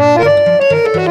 Música